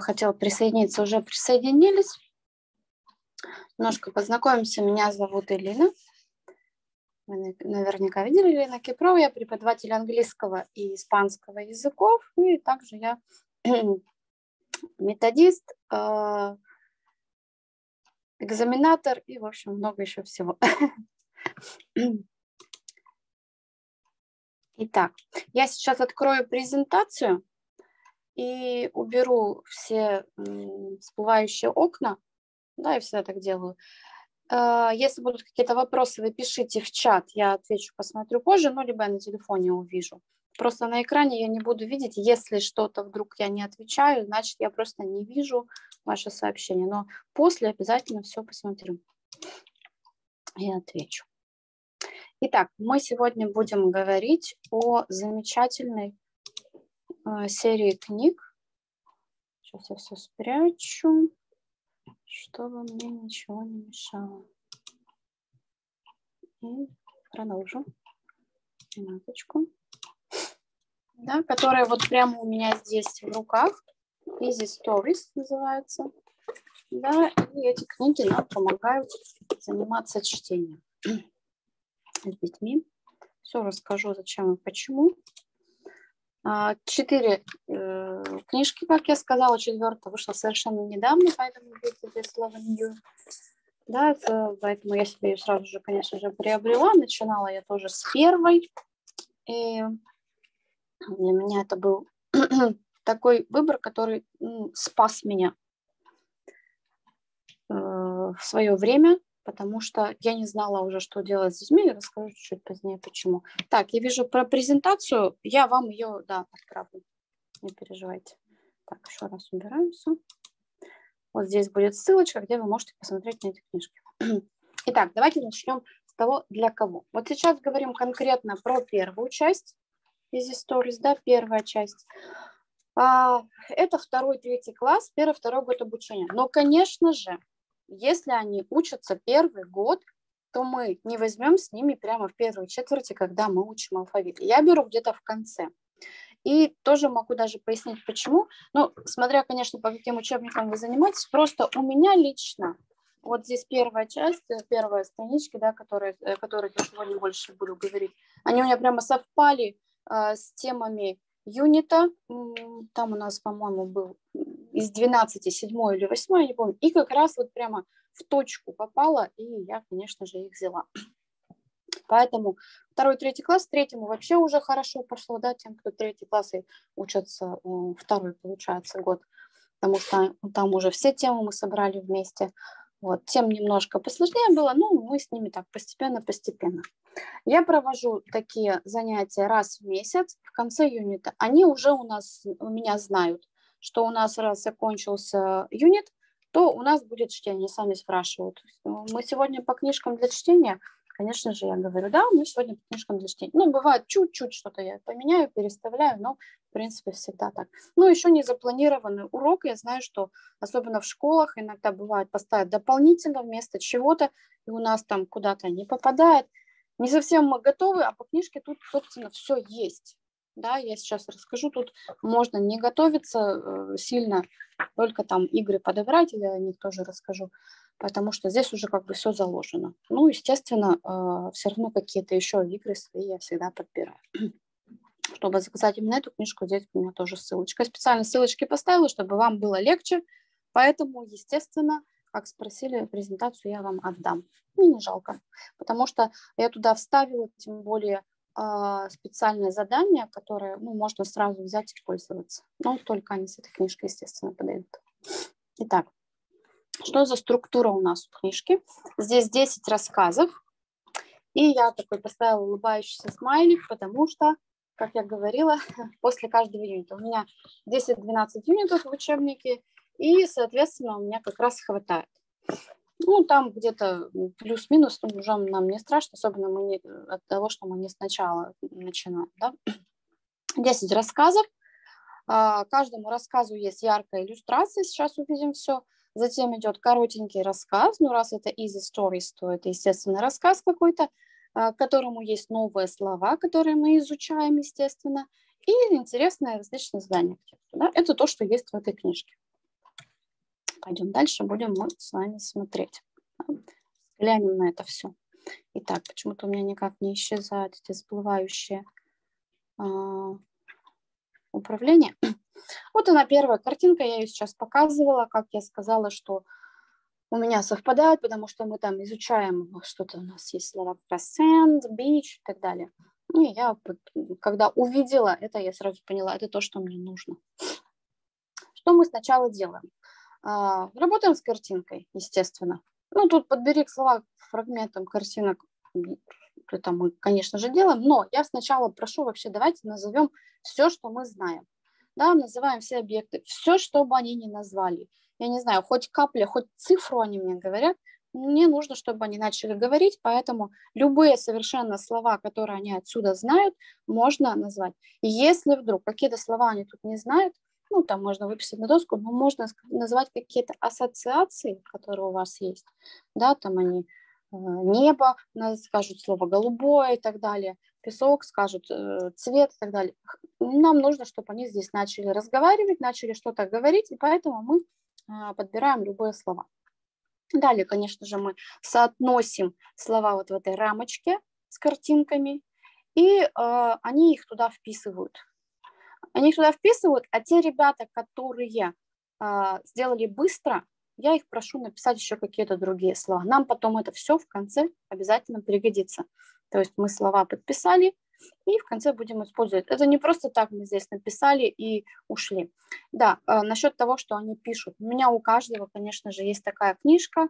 хотел присоединиться, уже присоединились. Немножко познакомимся. Меня зовут Элина. Вы наверняка видели Елена Кипрова. Я преподаватель английского и испанского языков. И также я методист, э, экзаменатор и, в общем, много еще всего. Итак, я сейчас открою презентацию и уберу все всплывающие окна. Да, я всегда так делаю. Э, если будут какие-то вопросы, вы пишите в чат, я отвечу, посмотрю позже, ну, либо я на телефоне увижу. Просто на экране я не буду видеть, если что-то вдруг я не отвечаю, значит, я просто не вижу ваше сообщение. Но после обязательно все посмотрю и отвечу. Итак, мы сегодня будем говорить о замечательной серии книг. Сейчас я все спрячу, чтобы мне ничего не мешало. И продолжу. Минуточку. Да, которая вот прямо у меня здесь в руках. Easy Stories называется. Да, и эти книги нам помогают заниматься чтением с детьми. Все расскажу, зачем и почему. А, четыре э, книжки, как я сказала, четвертая вышла совершенно недавно, поэтому будет здесь слово New. Да, это, поэтому я себе ее сразу же, конечно же, приобрела. Начинала я тоже с первой. И для меня это был такой выбор, который спас меня э, в свое время, потому что я не знала уже, что делать с детьми, расскажу чуть позднее, почему. Так, я вижу про презентацию, я вам ее, да, отправлю, не переживайте. Так, еще раз убираемся. Вот здесь будет ссылочка, где вы можете посмотреть на эти книжки. Итак, давайте начнем с того, для кого. Вот сейчас говорим конкретно про первую часть из Stories, да, первая часть. А, это второй, третий класс, первый, второй год обучения. Но, конечно же, если они учатся первый год, то мы не возьмем с ними прямо в первой четверти, когда мы учим алфавит. Я беру где-то в конце. И тоже могу даже пояснить, почему. Ну, смотря, конечно, по каким учебникам вы занимаетесь, просто у меня лично, вот здесь первая часть, э, первая странички, да, которые, э, которые я сегодня больше буду говорить, они у меня прямо совпали э, с темами юнита. Там у нас, по-моему, был из 12, 7 или 8, я не помню. И как раз вот прямо в точку попала, и я, конечно же, их взяла. Поэтому второй, третий класс, третьему вообще уже хорошо пошло, да, тем, кто третий класс и учатся, второй, получается, год, потому что там уже все темы мы собрали вместе. Вот, тем немножко посложнее было, но мы с ними так постепенно-постепенно. Я провожу такие занятия раз в месяц в конце юнита. Они уже у нас, у меня знают, что у нас раз закончился юнит, то у нас будет чтение, сами спрашивают. Мы сегодня по книжкам для чтения, конечно же, я говорю, да, мы сегодня по книжкам для чтения. Ну, бывает чуть-чуть что-то я поменяю, переставляю, но, в принципе, всегда так. Ну, еще не запланированный урок, я знаю, что особенно в школах иногда бывает поставить дополнительно вместо чего-то, и у нас там куда-то не попадает. Не совсем мы готовы, а по книжке тут, собственно, все есть да, я сейчас расскажу, тут можно не готовиться э, сильно, только там игры подобрать, я о них тоже расскажу, потому что здесь уже как бы все заложено. Ну, естественно, э, все равно какие-то еще игры свои я всегда подбираю. Чтобы заказать именно эту книжку, здесь у меня тоже ссылочка. Специально ссылочки поставила, чтобы вам было легче, поэтому, естественно, как спросили, презентацию я вам отдам. Мне не жалко, потому что я туда вставила, тем более а, специальное задание, которое ну, можно сразу взять и пользоваться. Но только они с этой книжкой, естественно, подают. Итак, что за структура у нас в книжке? Здесь 10 рассказов. И я такой поставила улыбающийся смайлик, потому что, как я говорила, после каждого юнита у меня 10-12 юнитов в учебнике, и, соответственно, у меня как раз хватает. Ну, там где-то плюс-минус, ну, уже нам не страшно, особенно мы не, от того, что мы не сначала начинаем. Да? 10 рассказов. А, каждому рассказу есть яркая иллюстрация, сейчас увидим все. Затем идет коротенький рассказ. Ну, раз это easy stories, то это, естественно, рассказ какой-то, а, к которому есть новые слова, которые мы изучаем, естественно, и интересные различные задания. Да? Это то, что есть в этой книжке. Пойдем дальше, будем мы с вами смотреть. Глянем на это все. Итак, почему-то у меня никак не исчезают эти всплывающие а, управления. Вот она первая картинка, я ее сейчас показывала, как я сказала, что у меня совпадает, потому что мы там изучаем что-то, у нас есть слова как sand, beach и так далее. И я, когда увидела это, я сразу поняла, это то, что мне нужно. Что мы сначала делаем? А, работаем с картинкой, естественно. Ну, тут подбери слова фрагментом картинок, это мы, конечно же, делаем, но я сначала прошу вообще, давайте назовем все, что мы знаем. Да, называем все объекты, все, что бы они ни назвали. Я не знаю, хоть капля, хоть цифру они мне говорят, мне нужно, чтобы они начали говорить, поэтому любые совершенно слова, которые они отсюда знают, можно назвать. И если вдруг какие-то слова они тут не знают, ну, там можно выписать на доску, но можно назвать какие-то ассоциации, которые у вас есть, да, там они небо, скажут слово голубое и так далее, песок скажут э, цвет и так далее. Нам нужно, чтобы они здесь начали разговаривать, начали что-то говорить, и поэтому мы э, подбираем любые слова. Далее, конечно же, мы соотносим слова вот в этой рамочке с картинками, и э, они их туда вписывают. Они их туда вписывают, а те ребята, которые а, сделали быстро, я их прошу написать еще какие-то другие слова. Нам потом это все в конце обязательно пригодится. То есть мы слова подписали, и в конце будем использовать. Это не просто так мы здесь написали и ушли. Да, э, насчет того, что они пишут. У меня у каждого, конечно же, есть такая книжка,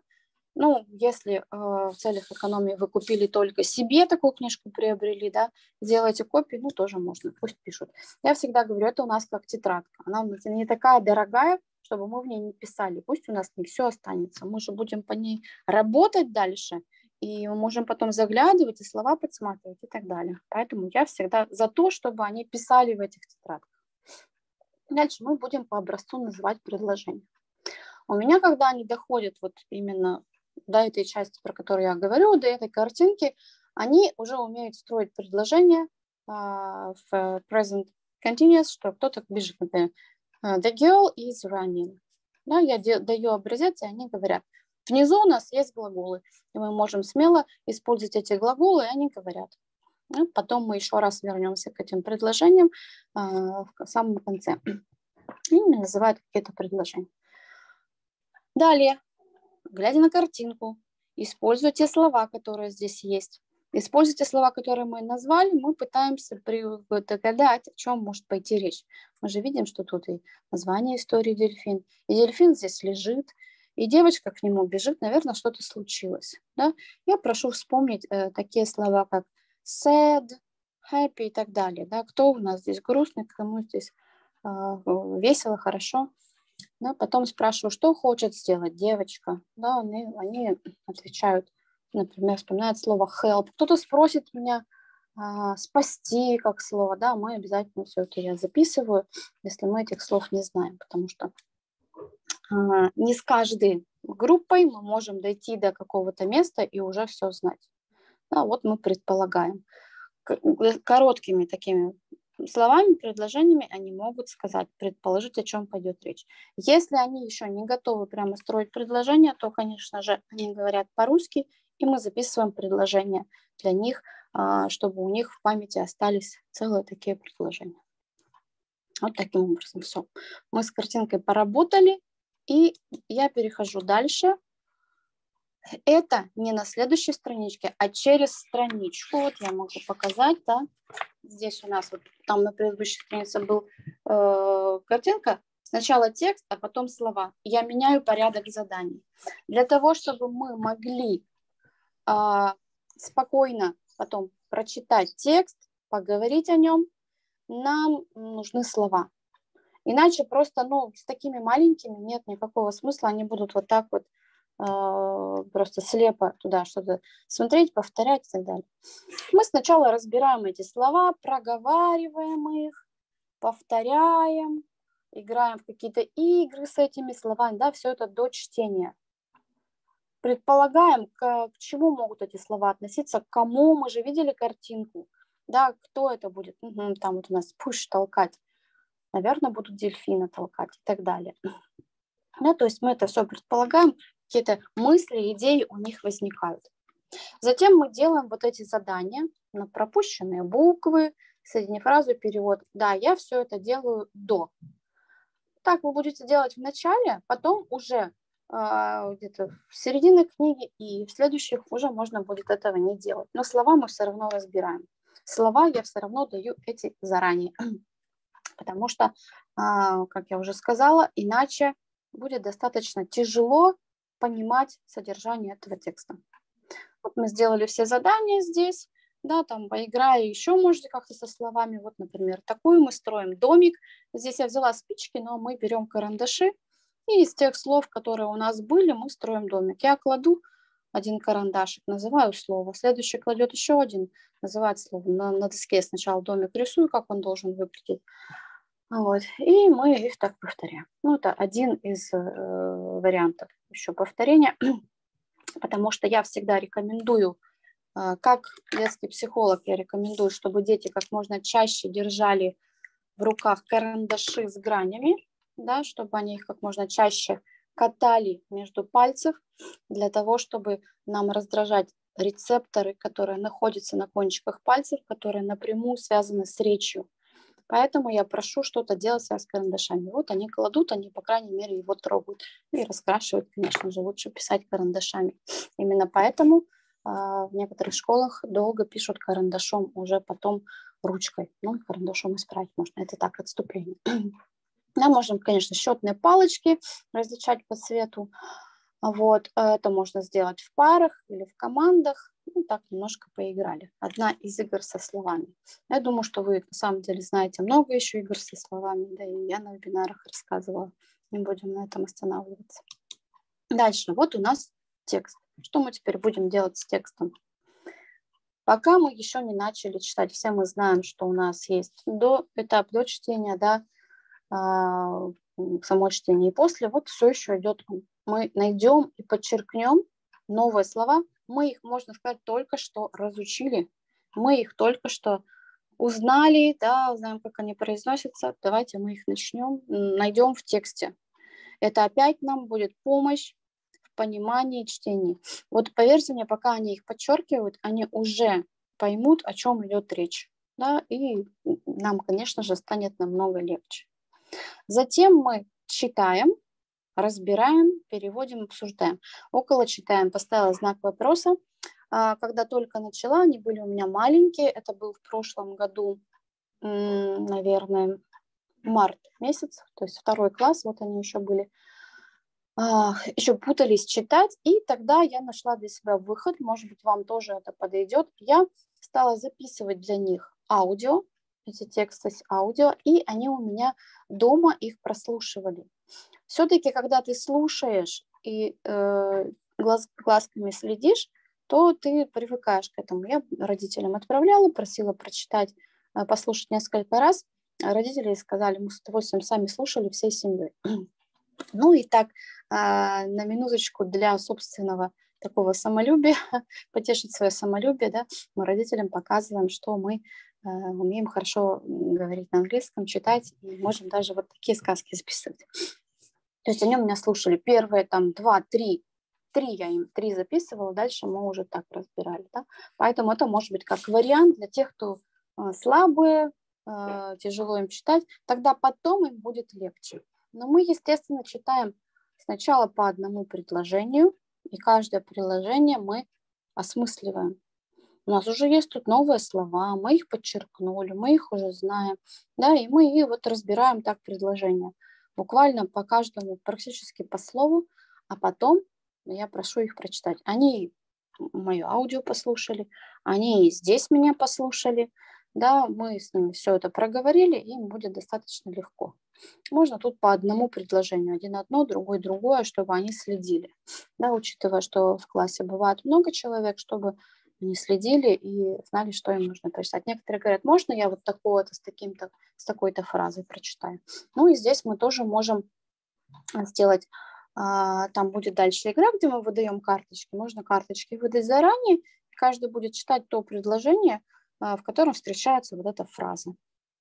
ну, если э, в целях экономии вы купили только себе такую книжку, приобрели, да, делаете копии, ну, тоже можно, пусть пишут. Я всегда говорю, это у нас как тетрадка. Она не такая дорогая, чтобы мы в ней не писали. Пусть у нас не все останется. Мы же будем по ней работать дальше, и мы можем потом заглядывать и слова подсматривать и так далее. Поэтому я всегда за то, чтобы они писали в этих тетрадках. Дальше мы будем по образцу называть предложения. У меня, когда они доходят вот именно до этой части, про которую я говорю, до этой картинки, они уже умеют строить предложения uh, в present continuous, что кто-то бежит, например, the girl is running. Да, я даю образец, и они говорят, внизу у нас есть глаголы, и мы можем смело использовать эти глаголы, и они говорят. Да, потом мы еще раз вернемся к этим предложениям uh, в самом конце. И называют какие-то предложения. Далее, глядя на картинку, используйте слова, которые здесь есть. Используйте слова, которые мы назвали, мы пытаемся догадать, о чем может пойти речь. Мы же видим, что тут и название истории дельфин, и дельфин здесь лежит, и девочка к нему бежит, наверное, что-то случилось. Да? Я прошу вспомнить э, такие слова, как sad, happy и так далее. Да? Кто у нас здесь грустный, кому здесь э, весело, хорошо. Да, потом спрашиваю, что хочет сделать девочка. Да, они, они отвечают, например, вспоминают слово help. Кто-то спросит меня а, спасти как слово. Да, мы обязательно все это я записываю, если мы этих слов не знаем, потому что а, не с каждой группой мы можем дойти до какого-то места и уже все знать. Да, вот мы предполагаем. Короткими такими словами, предложениями они могут сказать, предположить, о чем пойдет речь. Если они еще не готовы прямо строить предложение, то, конечно же, они говорят по-русски, и мы записываем предложения для них, а, чтобы у них в памяти остались целые такие предложения. Вот таким образом все. Мы с картинкой поработали, и я перехожу дальше это не на следующей страничке, а через страничку. Вот я могу показать, да. Здесь у нас вот там на предыдущей странице был э, картинка. Сначала текст, а потом слова. Я меняю порядок заданий. Для того, чтобы мы могли э, спокойно потом прочитать текст, поговорить о нем, нам нужны слова. Иначе просто, ну, с такими маленькими нет никакого смысла, они будут вот так вот а, просто слепо туда что-то смотреть, повторять и так далее. Мы сначала разбираем эти слова, проговариваем их, повторяем, играем в какие-то игры с этими словами, да, все это до чтения. Предполагаем, к, к чему могут эти слова относиться, к кому мы же видели картинку, да, кто это будет, угу, там вот у нас push толкать, наверное, будут дельфины толкать и так далее. Да, Да, то есть мы это все предполагаем, какие-то мысли, идеи у них возникают. Затем мы делаем вот эти задания на пропущенные буквы, соедини фразу, перевод. Да, я все это делаю до. Так вы будете делать в начале, потом уже э, где-то в середине книги и в следующих уже можно будет этого не делать. Но слова мы все равно разбираем. Слова я все равно даю эти заранее, потому что, э, как я уже сказала, иначе будет достаточно тяжело понимать содержание этого текста. Вот мы сделали все задания здесь, да, там поиграю еще можете как-то со словами, вот, например, такую мы строим домик. Здесь я взяла спички, но мы берем карандаши, и из тех слов, которые у нас были, мы строим домик. Я кладу один карандашик, называю слово, следующий кладет еще один, называет слово. На, на доске сначала домик рисую, как он должен выглядеть. Вот. И мы их так повторяем. Ну, это один из э, вариантов еще повторения, потому что я всегда рекомендую, э, как детский психолог, я рекомендую, чтобы дети как можно чаще держали в руках карандаши с гранями, да, чтобы они их как можно чаще катали между пальцев для того, чтобы нам раздражать рецепторы, которые находятся на кончиках пальцев, которые напрямую связаны с речью. Поэтому я прошу что-то делать с карандашами. Вот они кладут, они, по крайней мере, его трогают. И раскрашивают, конечно же, лучше писать карандашами. Именно поэтому э, в некоторых школах долго пишут карандашом, уже потом ручкой. Ну, карандашом исправить можно. Это так, отступление. Да, можем, конечно, счетные палочки различать по цвету. Вот, это можно сделать в парах или в командах ну, так немножко поиграли. Одна из игр со словами. Я думаю, что вы на самом деле знаете много еще игр со словами, да и я на вебинарах рассказывала. Не будем на этом останавливаться. Дальше, вот у нас текст. Что мы теперь будем делать с текстом? Пока мы еще не начали читать, все мы знаем, что у нас есть до этап до чтения, да, а, само чтение и после, вот все еще идет. Мы найдем и подчеркнем новые слова, мы их, можно сказать, только что разучили. Мы их только что узнали, да, знаем, как они произносятся. Давайте мы их начнем, найдем в тексте. Это опять нам будет помощь в понимании чтения. Вот поверьте мне, пока они их подчеркивают, они уже поймут, о чем идет речь. Да, и нам, конечно же, станет намного легче. Затем мы читаем, разбираем, переводим, обсуждаем. Около читаем, поставила знак вопроса. А, когда только начала, они были у меня маленькие, это был в прошлом году, наверное, март месяц, то есть второй класс, вот они еще были, а, еще путались читать, и тогда я нашла для себя выход, может быть, вам тоже это подойдет. Я стала записывать для них аудио, эти тексты с аудио, и они у меня дома их прослушивали. Все-таки, когда ты слушаешь и э, глаз, глазками следишь, то ты привыкаешь к этому. Я родителям отправляла, просила прочитать, э, послушать несколько раз. Родители сказали, мы с удовольствием сами слушали всей семьей. Ну и так, а, на минуточку для собственного такого самолюбия, потешить свое самолюбие, да, мы родителям показываем, что мы э, умеем хорошо говорить на английском, читать, и можем даже вот такие сказки записывать. То есть они у меня слушали первые там два, три, три я им, три записывала, дальше мы уже так разбирали, да. Поэтому это может быть как вариант для тех, кто э, слабые, э, тяжело им читать, тогда потом им будет легче. Но мы, естественно, читаем сначала по одному предложению, и каждое предложение мы осмысливаем. У нас уже есть тут новые слова, мы их подчеркнули, мы их уже знаем, да, и мы и вот разбираем так предложение буквально по каждому, практически по слову, а потом я прошу их прочитать. Они мое аудио послушали, они и здесь меня послушали, да, мы с ними все это проговорили, им будет достаточно легко. Можно тут по одному предложению, один одно, другой другое, чтобы они следили. Да, учитывая, что в классе бывает много человек, чтобы они следили и знали, что им нужно прочитать. Некоторые говорят, можно я вот такого-то с таким-то, с такой-то фразой прочитаю. Ну и здесь мы тоже можем сделать, а, там будет дальше игра, где мы выдаем карточки. Можно карточки выдать заранее, каждый будет читать то предложение, а, в котором встречается вот эта фраза.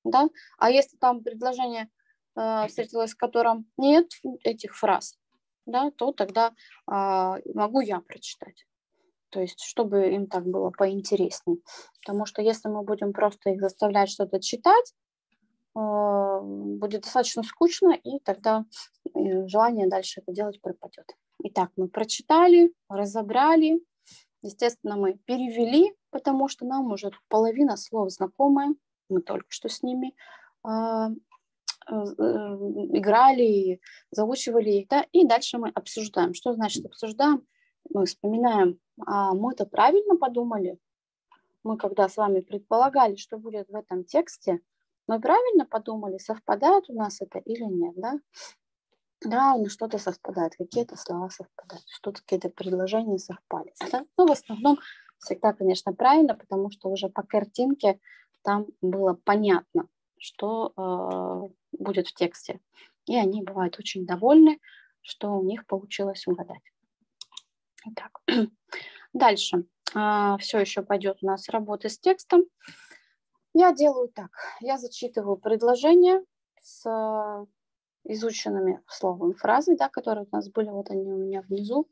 Да? А если там предложение а, встретилось, в котором нет этих фраз, да, то тогда могу я прочитать. То есть, чтобы им так было поинтересней. Потому что если мы будем просто их заставлять что-то читать, а, будет достаточно скучно, и тогда э, желание дальше это делать пропадет. Итак, мы прочитали, разобрали, естественно, мы перевели, потому что нам уже половина слов знакомая, мы только что с ними а, э, играли, заучивали их, да, и дальше мы обсуждаем. Что значит обсуждаем? Мы вспоминаем, а мы-то правильно подумали, мы когда с вами предполагали, что будет в этом тексте, мы правильно подумали, совпадает у нас это или нет, да? Да, ну что-то совпадает, какие-то слова совпадают, что-то какие-то предложения совпали. Да? Ну, в основном всегда, конечно, правильно, потому что уже по картинке там было понятно, что э, будет в тексте. И они бывают очень довольны, что у них получилось угадать. Итак, дальше. А, все еще пойдет у нас работа с текстом. Я делаю так. Я зачитываю предложения с э, изученными словом фразы, да, которые у нас были, вот они у меня внизу,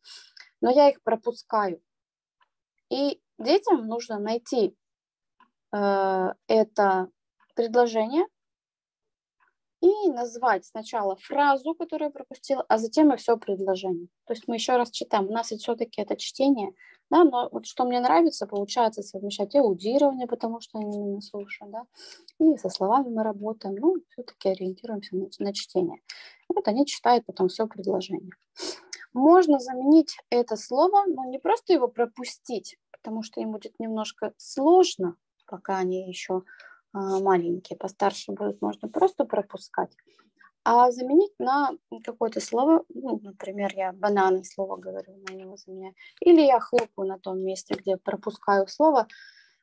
но я их пропускаю. И детям нужно найти э, это предложение и назвать сначала фразу, которую я пропустила, а затем и все предложение. То есть мы еще раз читаем. У нас ведь все-таки это чтение, да, но вот что мне нравится, получается совмещать аудирование, потому что они меня слушают, да, и со словами мы работаем, ну, все-таки ориентируемся на, на чтение. И вот они читают потом все предложение. Можно заменить это слово, но не просто его пропустить, потому что им будет немножко сложно, пока они еще маленькие, постарше будут, можно просто пропускать. А заменить на какое-то слово, ну, например, я бананы слово говорю, на него заменяю, или я хлопаю на том месте, где пропускаю слово,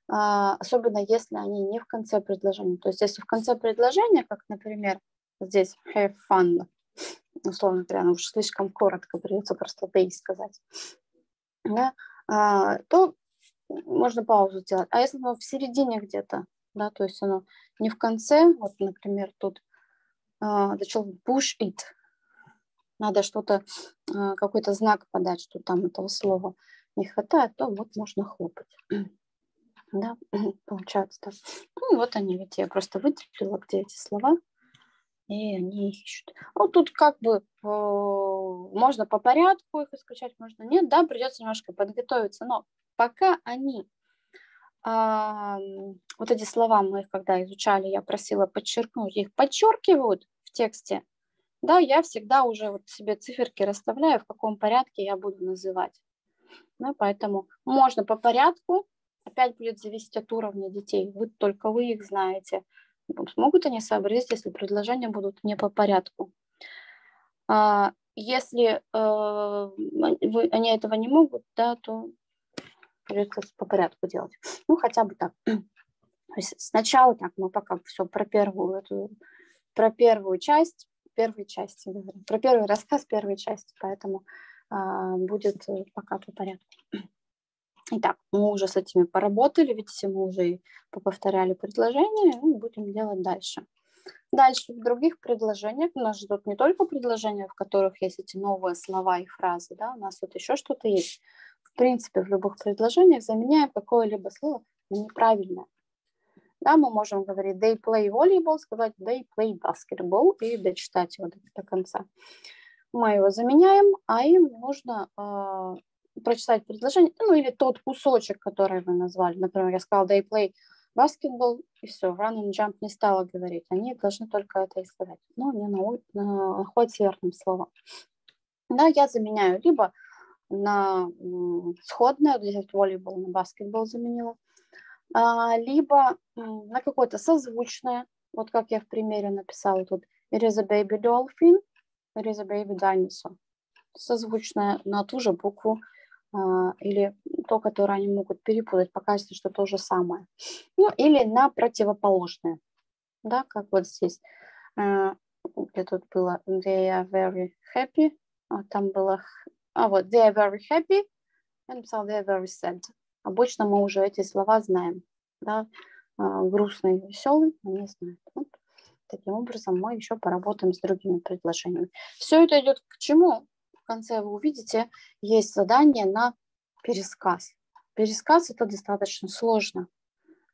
а, особенно если они не в конце предложения. То есть если в конце предложения, как, например, здесь have fun, условно говоря, ну, уж слишком коротко, придется просто they сказать, да, а, то можно паузу сделать. А если оно в середине где-то, да, то есть оно не в конце, вот, например, тут uh, the children push it, надо что-то, uh, какой-то знак подать, что там этого слова не хватает, то вот можно хлопать. да, получается так. Ну, вот они, ведь я просто выделила, где эти слова, и они их ищут. Вот тут как бы э, можно по порядку их исключать, можно нет, да, придется немножко подготовиться, но пока они а, вот эти слова мы их когда изучали, я просила подчеркнуть, их подчеркивают в тексте, да, я всегда уже вот себе циферки расставляю, в каком порядке я буду называть. Да, поэтому можно по порядку, опять будет зависеть от уровня детей, вы, только вы их знаете. Смогут они сообразить, если предложения будут не по порядку. А, если э, вы, они этого не могут, да, то придется по порядку делать. Ну, хотя бы так. То есть сначала так, мы пока все про первую эту, про первую часть, первой части про первый рассказ первой части, поэтому а, будет э, пока по порядку. Итак, мы уже с этими поработали, видите, мы уже повторяли предложения, и будем делать дальше. Дальше в других предложениях нас ждут не только предложения, в которых есть эти новые слова и фразы, да, у нас тут еще что-то есть в принципе, в любых предложениях заменяем какое-либо слово на неправильное. Да, мы можем говорить they play volleyball, сказать they play basketball и дочитать его до, конца. Мы его заменяем, а им нужно э, прочитать предложение, ну или тот кусочек, который вы назвали. Например, я сказала they play basketball, и все, run and jump не стала говорить. Они должны только это и сказать. Но не на, на, находится верным словом. Да, я заменяю либо на сходное, здесь волейбол на баскетбол заменила, а, либо на какое-то созвучное, вот как я в примере написала тут, it is a baby dolphin, it is a baby dinosaur. Созвучное на ту же букву а, или то, которое они могут перепутать, покажется, что то же самое. Ну, или на противоположное, да, как вот здесь, а, где тут было they are very happy, а там было а вот they are very happy, я написала they are very sad. Обычно мы уже эти слова знаем. Да? А, грустный, веселый, они знают. Вот. Таким образом мы еще поработаем с другими предложениями. Все это идет к чему? в конце вы увидите, есть задание на пересказ. Пересказ это достаточно сложно.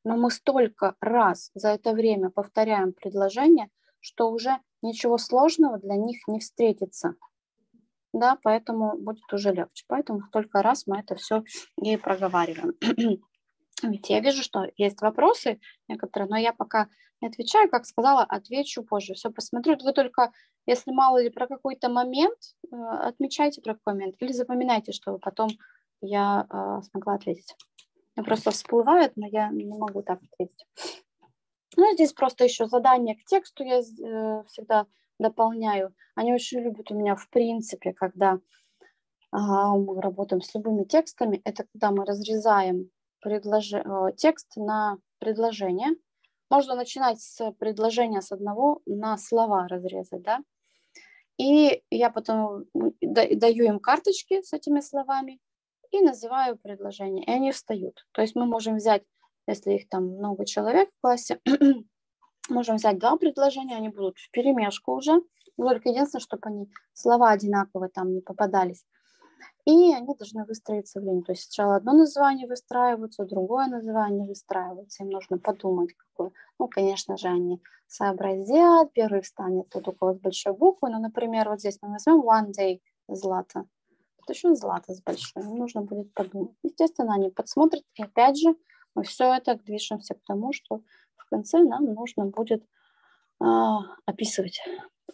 Но мы столько раз за это время повторяем предложение, что уже ничего сложного для них не встретится. Да, поэтому будет уже легче. Поэтому только раз мы это все и проговариваем. Ведь я вижу, что есть вопросы некоторые, но я пока не отвечаю, как сказала, отвечу позже. Все посмотрю. Вы только, если мало ли про какой-то момент, э, отмечайте про какой момент или запоминайте, чтобы потом я э, смогла ответить. Мне просто всплывает, но я не могу так ответить. Ну, здесь просто еще задание к тексту я э, всегда дополняю. Они очень любят у меня в принципе, когда э, мы работаем с любыми текстами, это когда мы разрезаем предлож... Э, текст на предложение. Можно начинать с предложения с одного на слова разрезать, да. И я потом даю им карточки с этими словами и называю предложение, и они встают. То есть мы можем взять, если их там много человек в классе, можем взять два предложения, они будут в перемешку уже, только единственное, чтобы они слова одинаковые там не попадались и они должны выстроиться в линию. То есть сначала одно название выстраивается, другое название выстраивается. Им нужно подумать, какое. Ну, конечно же, они сообразят. Первый встанет тот, у кого с большой буквы. Ну, например, вот здесь мы возьмем one day злато. Тут еще злато с большой. Им нужно будет подумать. Естественно, они подсмотрят. И опять же, мы все это движемся к тому, что в конце нам нужно будет э, описывать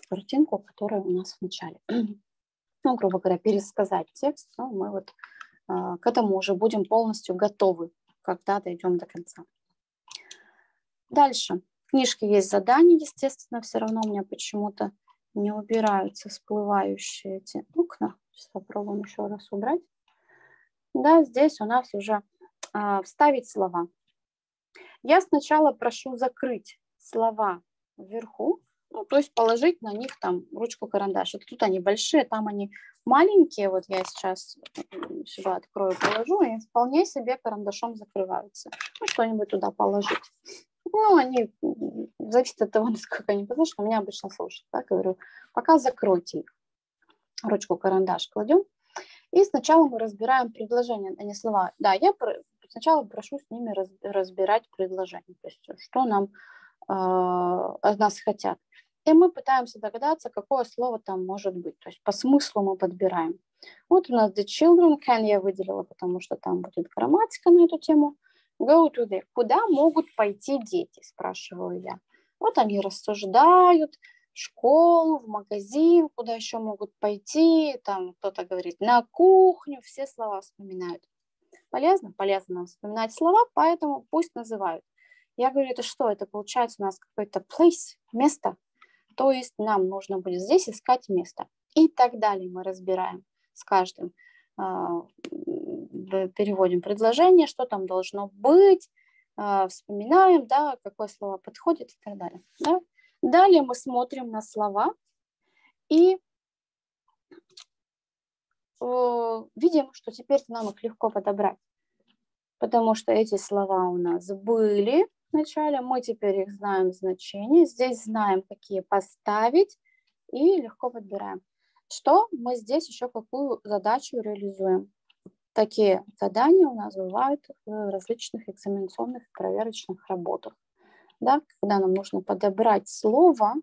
картинку, которая у нас в начале ну, грубо говоря, пересказать текст, но мы вот э, к этому уже будем полностью готовы, когда дойдем до конца. Дальше. В книжке есть задания, естественно, все равно у меня почему-то не убираются всплывающие эти окна. Сейчас попробуем еще раз убрать. Да, здесь у нас уже э, вставить слова. Я сначала прошу закрыть слова вверху, ну, то есть положить на них там ручку-карандаш. Вот тут они большие, там они маленькие. Вот я сейчас сюда открою, положу, и вполне себе карандашом закрываются. Ну, что-нибудь туда положить. Ну, они, зависит от того, насколько они послушают. У меня обычно слушают, да, говорю, пока закройте их. Ручку-карандаш кладем. И сначала мы разбираем предложения, а не слова. Да, я сначала прошу с ними разбирать предложения. То есть что нам э, от нас хотят. И мы пытаемся догадаться, какое слово там может быть. То есть по смыслу мы подбираем. Вот у нас the children can я выделила, потому что там будет грамматика на эту тему. Go to the. Куда могут пойти дети, спрашиваю я. Вот они рассуждают, школу, в магазин, куда еще могут пойти, там кто-то говорит на кухню, все слова вспоминают. Полезно? Полезно нам вспоминать слова, поэтому пусть называют. Я говорю, это что? Это получается у нас какой-то place, место, то есть нам нужно будет здесь искать место. И так далее мы разбираем с каждым. А, переводим предложение, что там должно быть, а, вспоминаем, да, какое слово подходит и так далее. Да. Далее мы смотрим на слова и видим, что теперь нам их легко подобрать, потому что эти слова у нас были, вначале, мы теперь их знаем значение, здесь знаем, какие поставить, и легко подбираем. Что мы здесь еще какую задачу реализуем? Такие задания у нас бывают в различных экзаменационных проверочных работах. Да, когда нам нужно подобрать слово,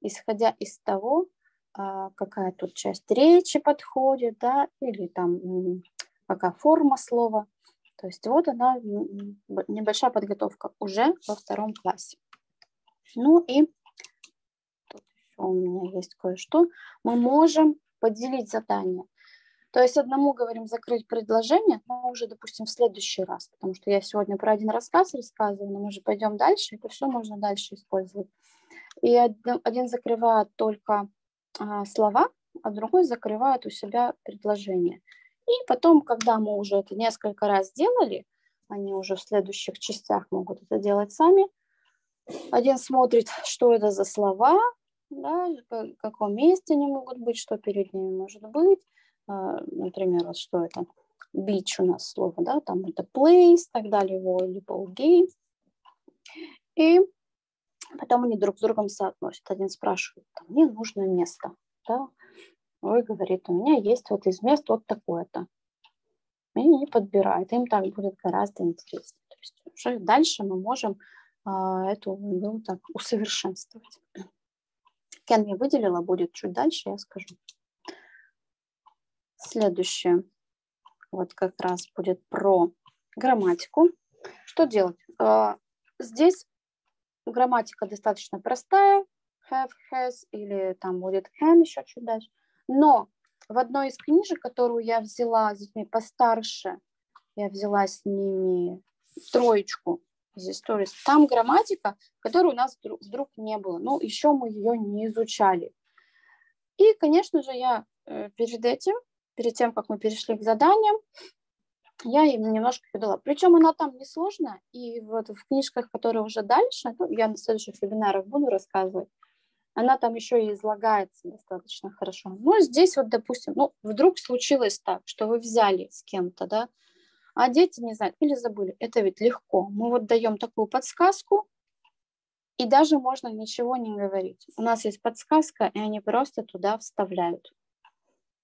исходя из того, какая тут часть речи подходит, да, или там какая форма слова. То есть вот она, небольшая подготовка уже во втором классе. Ну и тут еще у меня есть кое-что. Мы можем поделить задание. То есть одному говорим закрыть предложение, но уже, допустим, в следующий раз, потому что я сегодня про один рассказ рассказываю, но мы же пойдем дальше, это все можно дальше использовать. И один, закрывает только а, слова, а другой закрывает у себя предложение. И потом, когда мы уже это несколько раз сделали, они уже в следующих частях могут это делать сами. Один смотрит, что это за слова, да, в каком месте они могут быть, что перед ними может быть. А, например, вот что это? Beach у нас слово, да, там это place, так далее, volleyball game. И потом они друг с другом соотносят. Один спрашивает, мне нужно место, да, Ой, говорит, у меня есть вот из мест вот такое-то. И не подбирает. Им так будет гораздо интереснее. То есть уже дальше мы можем а, эту ну, так, усовершенствовать. Кен я выделила, будет чуть дальше, я скажу. Следующее вот как раз будет про грамматику. Что делать? А, здесь грамматика достаточно простая. Have, has или там будет can еще чуть дальше. Но в одной из книжек, которую я взяла с детьми постарше, я взяла с ними троечку из истории, там грамматика, которую у нас вдруг, вдруг не было. Ну, еще мы ее не изучали. И, конечно же, я э, перед этим, перед тем, как мы перешли к заданиям, я им немножко ее Причем она там не сложная, и вот в книжках, которые уже дальше, ну, я на следующих вебинарах буду рассказывать, она там еще и излагается достаточно хорошо. Ну, здесь вот, допустим, ну, вдруг случилось так, что вы взяли с кем-то, да, а дети не знают или забыли. Это ведь легко. Мы вот даем такую подсказку, и даже можно ничего не говорить. У нас есть подсказка, и они просто туда вставляют.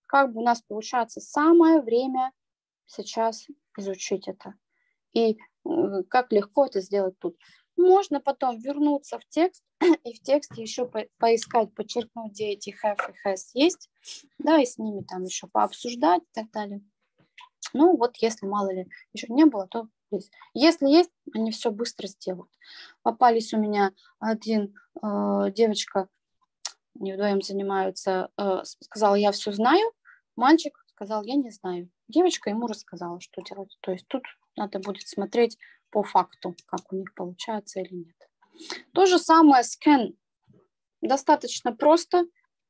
Как бы у нас получается самое время сейчас изучить это. И как легко это сделать тут. Можно потом вернуться в текст и в тексте еще по поискать, подчеркнуть, где эти have и has есть, да, и с ними там еще пообсуждать и так далее. Ну вот, если мало ли еще не было, то есть. Если есть, они все быстро сделают. Попались у меня один э, девочка, не вдвоем занимаются, э, сказала, я все знаю, мальчик сказал, я не знаю. Девочка ему рассказала, что делать. То есть тут надо будет смотреть по факту, как у них получается или нет. То же самое scan. Достаточно просто,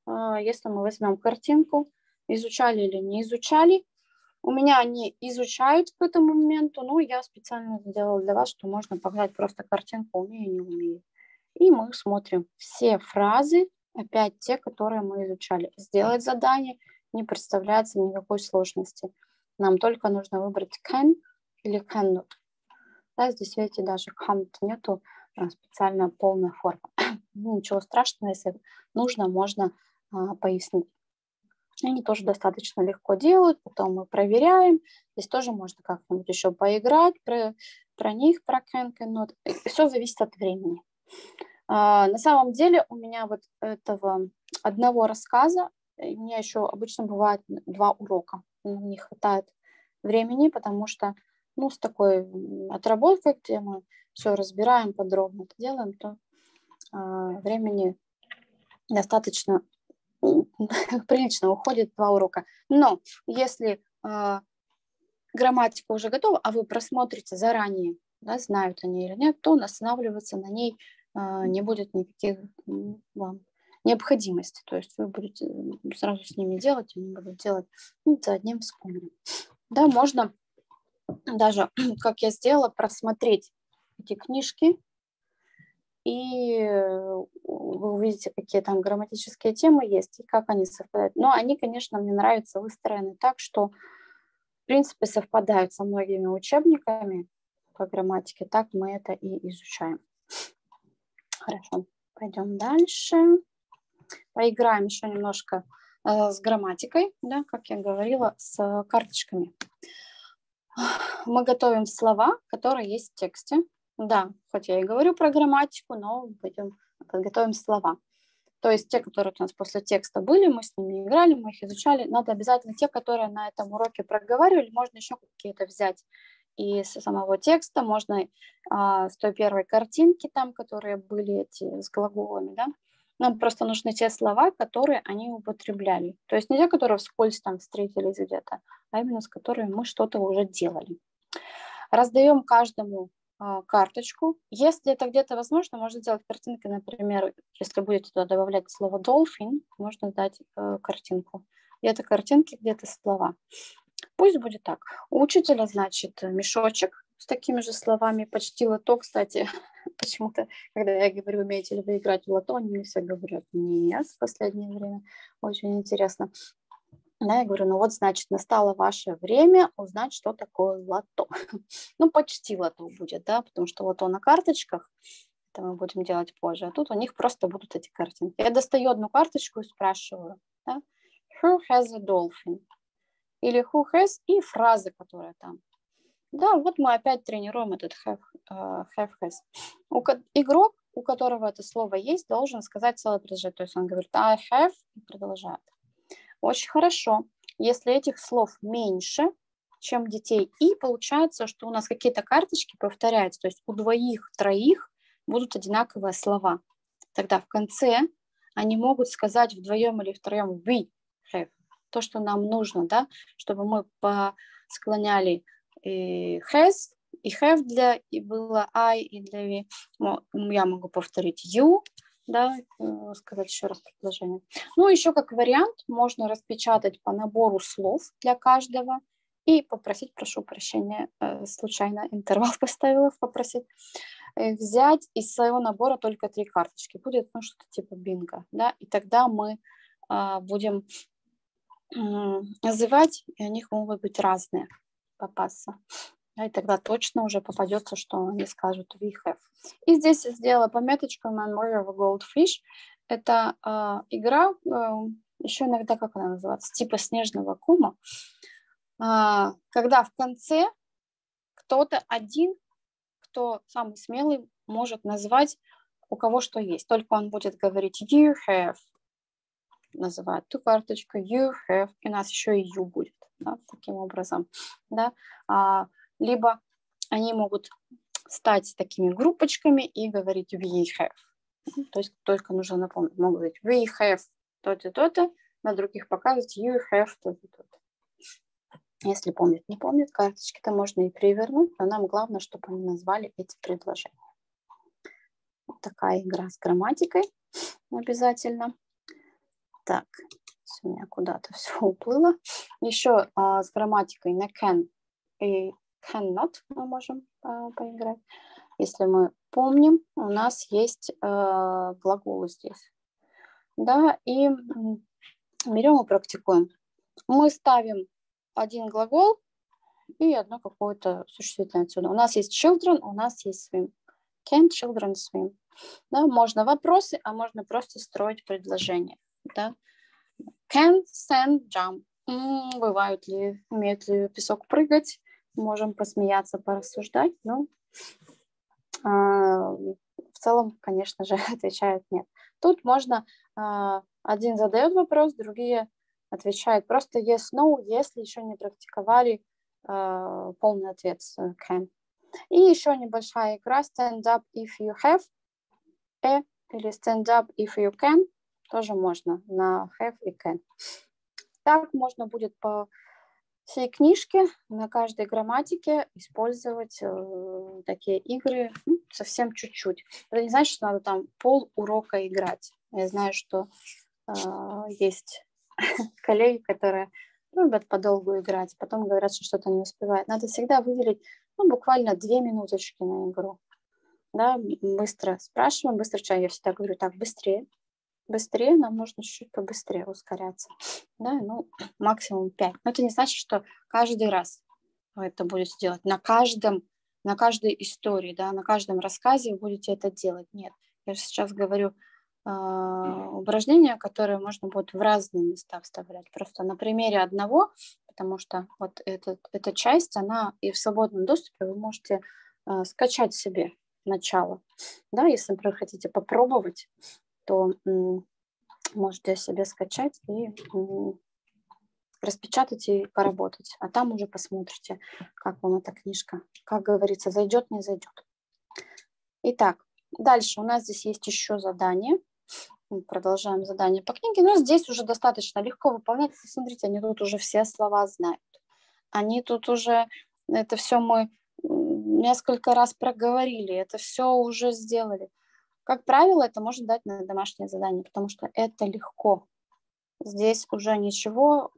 а, если мы возьмем картинку, изучали или не изучали. У меня они изучают к этому моменту, но я специально сделала для вас, что можно показать просто картинку умею, не умею. И мы смотрим все фразы, опять те, которые мы изучали. Сделать задание не представляется никакой сложности. Нам только нужно выбрать can или cannot. Да, здесь, видите, даже can't нету а, специально полная форма. Ну, ничего страшного, если нужно, можно а, пояснить. Они тоже достаточно легко делают, потом мы проверяем. Здесь тоже можно как-нибудь еще поиграть про, про них, про can, cannot. Все зависит от времени. А, на самом деле у меня вот этого одного рассказа, у меня еще обычно бывает два урока. Не хватает времени, потому что ну, с такой отработкой, где мы все разбираем подробно, это делаем, то э, времени достаточно прилично уходит два урока. Но если э, грамматика уже готова, а вы просмотрите заранее, да, знают они или нет, то останавливаться на ней э, не будет никаких вам необходимости. То есть вы будете сразу с ними делать, они будут делать ну, за одним вспомним. Да, можно даже, как я сделала, просмотреть эти книжки, и вы увидите, какие там грамматические темы есть и как они совпадают. Но они, конечно, мне нравятся выстроены так, что, в принципе, совпадают со многими учебниками по грамматике. Так мы это и изучаем. Хорошо, пойдем дальше. Поиграем еще немножко э, с грамматикой, да, как я говорила, с карточками мы готовим слова, которые есть в тексте. Да, хоть я и говорю про грамматику, но будем подготовим слова. То есть те, которые у нас после текста были, мы с ними играли, мы их изучали. Надо обязательно те, которые на этом уроке проговаривали, можно еще какие-то взять из самого текста, можно а, с той первой картинки там, которые были эти с глаголами, да, нам просто нужны те слова, которые они употребляли. То есть не те, которые вскользь там встретились где-то, а именно с которыми мы что-то уже делали. Раздаем каждому э, карточку. Если это где-то возможно, можно сделать картинки, например, если будете туда добавлять слово dolphin, можно дать э, картинку. Где-то картинки, где-то слова. Пусть будет так. У учителя, значит, мешочек с такими же словами, почти лото, кстати, почему-то, когда я говорю, умеете ли вы играть в лото, они мне все говорят, нет, в последнее время, очень интересно. Да, я говорю, ну вот, значит, настало ваше время узнать, что такое лото. ну, почти лото будет, да, потому что лото на карточках, это мы будем делать позже, а тут у них просто будут эти картинки. Я достаю одну карточку и спрашиваю, да, who has a dolphin? Или who has и фразы, которые там. Да, вот мы опять тренируем этот have, uh, have has. У, игрок, у которого это слово есть, должен сказать целое предложение. То есть он говорит I have и продолжает. Очень хорошо. Если этих слов меньше, чем детей, и получается, что у нас какие-то карточки повторяются, то есть у двоих, троих будут одинаковые слова. Тогда в конце они могут сказать вдвоем или втроем we have, то, что нам нужно, да, чтобы мы склоняли и has, и have для, и было I, и для we. Я могу повторить you, да, э, сказать еще раз предложение. Ну, еще как вариант можно распечатать по набору слов для каждого и попросить, прошу прощения, э, случайно интервал поставила, попросить, э, взять из своего набора только три карточки. Будет ну, что-то типа бинго, да, и тогда мы а, будем называть, и у них могут быть разные попасться. Да, и тогда точно уже попадется, что они скажут we have. И здесь я сделала пометочку Memory of a Goldfish. Это э, игра, э, еще иногда, как она называется, типа снежного кума, э, когда в конце кто-то один, кто самый смелый, может назвать у кого что есть. Только он будет говорить you have, называет ту карточку, you have, и у нас еще и you будет, да, таким образом, да, а, либо они могут стать такими группочками и говорить we have, то есть только нужно напомнить, могут говорить we have то-то, то-то, на других показывать you have то-то, то-то. Если помнят, не помнят, карточки-то можно и перевернуть, но нам главное, чтобы они назвали эти предложения. Вот такая игра с грамматикой обязательно. Так, у меня куда-то все уплыло. Еще а, с грамматикой на can и cannot мы можем а, поиграть. Если мы помним, у нас есть а, глаголы здесь. Да, и берем и практикуем. Мы ставим один глагол и одно какое-то существительное отсюда. У нас есть children, у нас есть swim. Can children swim? Да, можно вопросы, а можно просто строить предложение да. Can sand jump. М-м, бывают ли, умеют ли песок прыгать? Можем посмеяться, порассуждать, но а, в целом, конечно же, отвечают нет. Тут можно, а, один задает вопрос, другие отвечают просто yes, no, если еще не практиковали а, полный ответ can. И еще небольшая игра stand up if you have a или stand up if you can тоже можно на have и can. Так можно будет по всей книжке на каждой грамматике использовать э, такие игры ну, совсем чуть-чуть. Это не значит, что надо там пол урока играть. Я знаю, что э, есть коллеги, которые любят подолгу играть, потом говорят, что что-то не успевает. Надо всегда выделить ну, буквально две минуточки на игру. Да, быстро спрашиваем, быстро чай. Я всегда говорю так, быстрее, быстрее, нам нужно чуть-чуть побыстрее ускоряться. Да, ну, максимум 5. Но это не значит, что каждый раз вы это будете делать. На каждом, на каждой истории, да, на каждом рассказе вы будете это делать. Нет, я же сейчас говорю э, упражнения, которые можно будет в разные места вставлять. Просто на примере одного, потому что вот этот, эта часть, она и в свободном доступе вы можете э, скачать себе начало. Да, если, например, хотите попробовать, то можете себе скачать и распечатать и поработать. А там уже посмотрите, как вам эта книжка. Как говорится, зайдет, не зайдет. Итак, дальше у нас здесь есть еще задание. Мы продолжаем задание по книге. Но здесь уже достаточно легко выполнять. Смотрите, они тут уже все слова знают. Они тут уже, это все мы несколько раз проговорили, это все уже сделали. Как правило, это можно дать на домашнее задание, потому что это легко. Здесь уже ничего,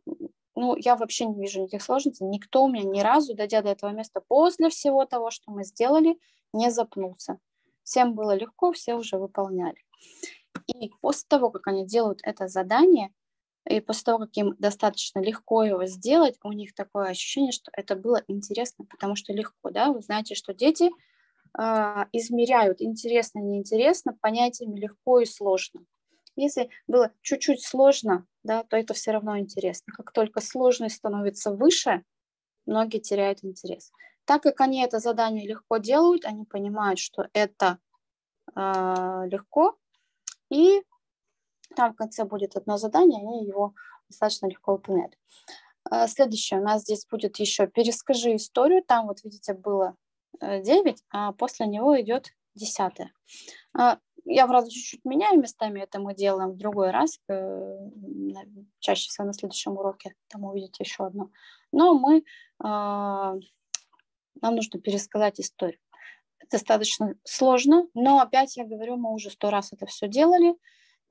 ну, я вообще не вижу никаких сложностей. Никто у меня ни разу, дойдя до этого места, после всего того, что мы сделали, не запнулся. Всем было легко, все уже выполняли. И после того, как они делают это задание, и после того, как им достаточно легко его сделать, у них такое ощущение, что это было интересно, потому что легко, да, вы знаете, что дети измеряют интересно, неинтересно понятиями легко и сложно. Если было чуть-чуть сложно, да, то это все равно интересно. Как только сложность становится выше, многие теряют интерес. Так как они это задание легко делают, они понимают, что это э, легко, и там в конце будет одно задание, они его достаточно легко выполняют. Э, следующее у нас здесь будет еще «Перескажи историю». Там, вот видите, было 9, э, а после него идет 10. Э, я, правда, чуть-чуть меняю местами, это мы делаем в другой раз, чаще всего на следующем уроке, там увидите еще одно. Но мы, нам нужно пересказать историю. Достаточно сложно, но опять я говорю, мы уже сто раз это все делали,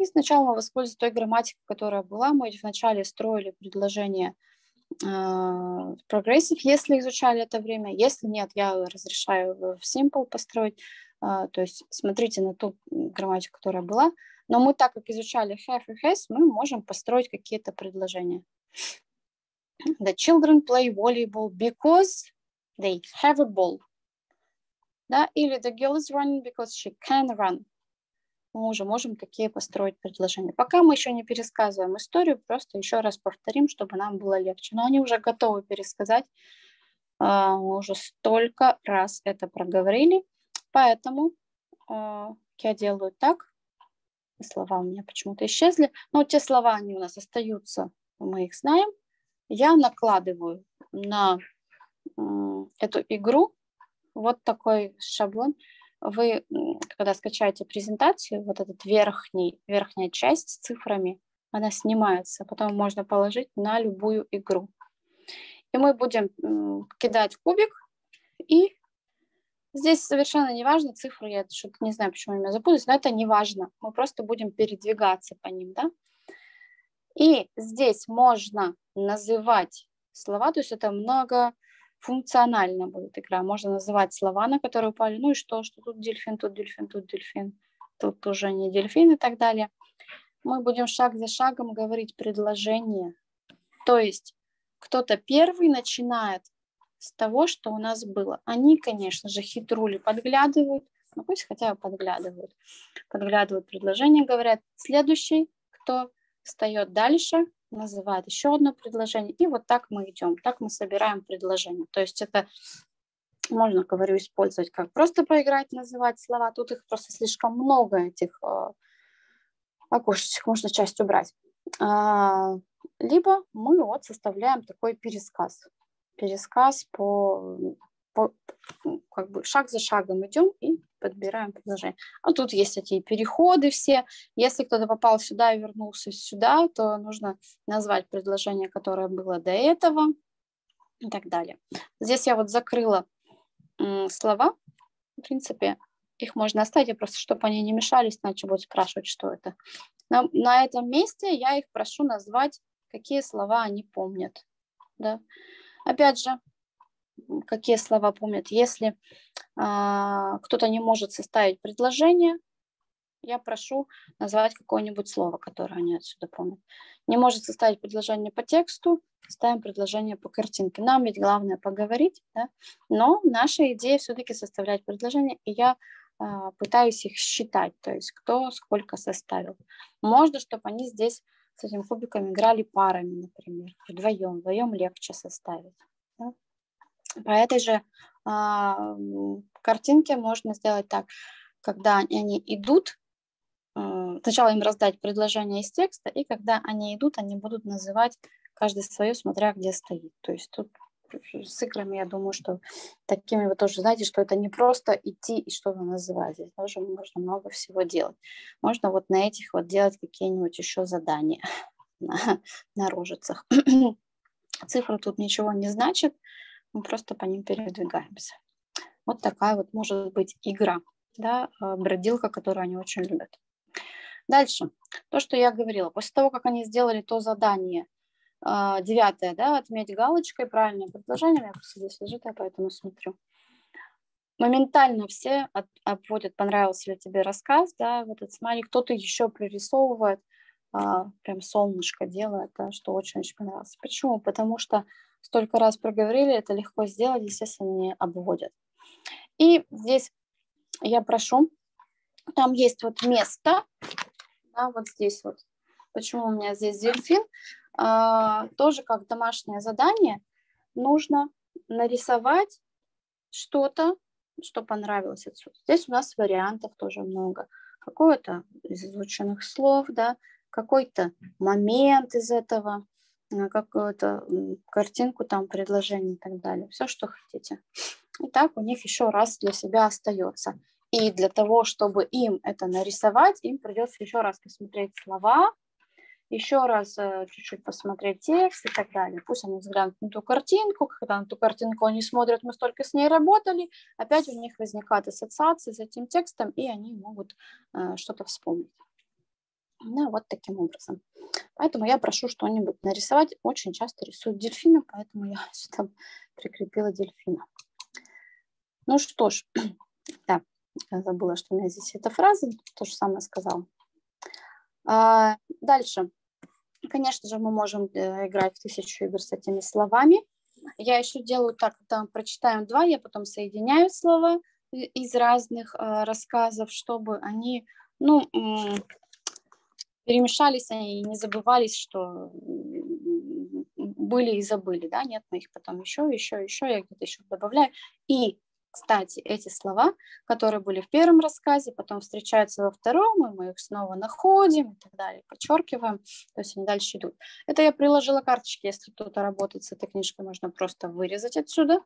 и сначала мы воспользуемся той грамматикой, которая была. Мы вначале строили предложение а, прогрессив, если изучали это время. Если нет, я разрешаю в Simple построить. Uh, то есть смотрите на ту грамматику, которая была. Но мы, так как изучали have и has, мы можем построить какие-то предложения. The children play volleyball because they have a ball. Да? Или the girl is running because she can run мы уже можем такие построить предложения. Пока мы еще не пересказываем историю, просто еще раз повторим, чтобы нам было легче. Но они уже готовы пересказать. А, мы уже столько раз это проговорили. Поэтому а, я делаю так. Слова у меня почему-то исчезли. Но те слова, они у нас остаются, мы их знаем. Я накладываю на эту игру вот такой шаблон вы, когда скачаете презентацию, вот этот верхний, верхняя часть с цифрами, она снимается, потом можно положить на любую игру. И мы будем кидать кубик, и здесь совершенно не важно цифры, я что-то не знаю, почему я меня но это не важно, мы просто будем передвигаться по ним, да. И здесь можно называть слова, то есть это много функционально будет игра. Можно называть слова, на которые упали. Ну и что, что тут дельфин, тут дельфин, тут дельфин, тут уже не дельфин и так далее. Мы будем шаг за шагом говорить предложение. То есть кто-то первый начинает с того, что у нас было. Они, конечно же, хитрули подглядывают, ну пусть хотя бы подглядывают. Подглядывают предложение, говорят, следующий, кто встает дальше, называет еще одно предложение, и вот так мы идем, так мы собираем предложение. То есть это можно, говорю, использовать как просто поиграть, называть слова, тут их просто слишком много, этих э, окошечек, можно часть убрать. А, либо мы вот составляем такой пересказ, пересказ по, по как бы шаг за шагом идем и подбираем предложение. А тут есть эти переходы все. Если кто-то попал сюда и вернулся сюда, то нужно назвать предложение, которое было до этого и так далее. Здесь я вот закрыла слова. В принципе, их можно оставить, просто чтобы они не мешались, иначе будут спрашивать, что это. На, на этом месте я их прошу назвать, какие слова они помнят. Да? Опять же, какие слова помнят. Если а, кто-то не может составить предложение, я прошу назвать какое-нибудь слово, которое они отсюда помнят. Не может составить предложение по тексту, ставим предложение по картинке. Нам ведь главное поговорить, да? но наша идея все-таки составлять предложение, и я а, пытаюсь их считать, то есть кто сколько составил. Можно, чтобы они здесь с этим кубиком играли парами, например, вдвоем, вдвоем легче составить. Да? По этой же а, картинке можно сделать так, когда они идут, а, сначала им раздать предложение из текста, и когда они идут, они будут называть каждый свое, смотря где стоит. То есть тут с играми, я думаю, что такими вы тоже знаете, что это не просто идти и что-то называть. Здесь тоже можно много всего делать. Можно вот на этих вот делать какие-нибудь еще задания на, на рожицах. Цифры тут ничего не значит, мы просто по ним передвигаемся. Вот такая вот может быть игра, да, э, бродилка, которую они очень любят. Дальше, то, что я говорила, после того, как они сделали то задание, э, девятое, да, отметь галочкой правильное предложение, меня просто здесь лежит, я поэтому смотрю. Моментально все от, обводят, понравился ли тебе рассказ, да, вот этот смайлик, кто-то еще прорисовывает, а, прям солнышко делает, да, что очень-очень понравилось. Почему? Потому что столько раз проговорили, это легко сделать, естественно, не обводят. И здесь я прошу, там есть вот место, Да, вот здесь вот. Почему у меня здесь дельфин? А, тоже как домашнее задание нужно нарисовать что-то, что понравилось отсюда. Здесь у нас вариантов тоже много. Какое-то из изученных слов, да, какой-то момент из этого, какую-то картинку, там, предложение и так далее. Все, что хотите. И так у них еще раз для себя остается. И для того, чтобы им это нарисовать, им придется еще раз посмотреть слова, еще раз э, чуть-чуть посмотреть текст и так далее. Пусть они взглянут на ту картинку, когда на ту картинку они смотрят, мы столько с ней работали, опять у них возникают ассоциации с этим текстом, и они могут э, что-то вспомнить. Да, вот таким образом. Поэтому я прошу что-нибудь нарисовать. Очень часто рисуют дельфина, поэтому я сюда прикрепила дельфина. Ну что ж, да, забыла, что у меня здесь эта фраза, то же самое сказала. А, дальше. Конечно же, мы можем э, играть в тысячу игр с этими словами. Я еще делаю так, когда прочитаем два, я потом соединяю слова из разных э, рассказов, чтобы они, ну, перемешались они и не забывались, что были и забыли, да, нет, мы их потом еще, еще, еще, я где-то еще добавляю. И кстати, эти слова, которые были в первом рассказе, потом встречаются во втором, и мы их снова находим и так далее, подчеркиваем, то есть они дальше идут. Это я приложила карточки, если кто-то работает с этой книжкой, можно просто вырезать отсюда,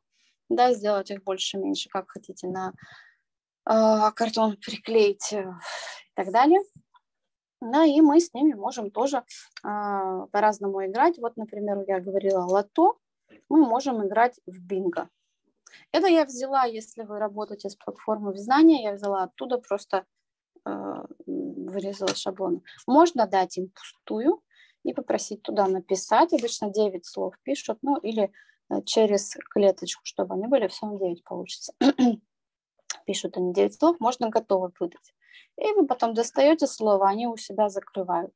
да, сделать их больше-меньше, как хотите, на э, картон приклеить э, и так далее. Да, и мы с ними можем тоже э, по-разному играть. Вот, например, я говорила лото, мы можем играть в бинго. Это я взяла, если вы работаете с платформой знания, я взяла оттуда просто э, вырезала шаблон. Можно дать им пустую и попросить туда написать. Обычно 9 слов пишут, ну или э, через клеточку, чтобы они были, все равно 9 получится. пишут они 9 слов, можно готово выдать. И вы потом достаете слово, они у себя закрывают.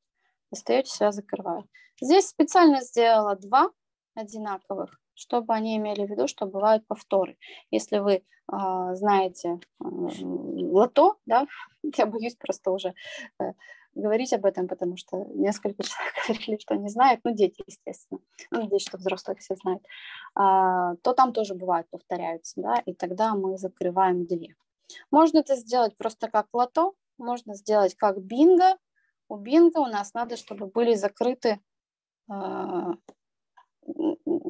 Достаете себя, закрывают. Здесь специально сделала два одинаковых чтобы они имели в виду, что бывают повторы. Если вы э, знаете э, лото, да, я боюсь просто уже э, говорить об этом, потому что несколько человек говорили, что не знают, ну, дети, естественно, ну, надеюсь, что взрослые все знают, а, то там тоже бывает повторяются, да, и тогда мы закрываем две. Можно это сделать просто как лото, можно сделать как бинго. У бинго у нас надо, чтобы были закрыты а,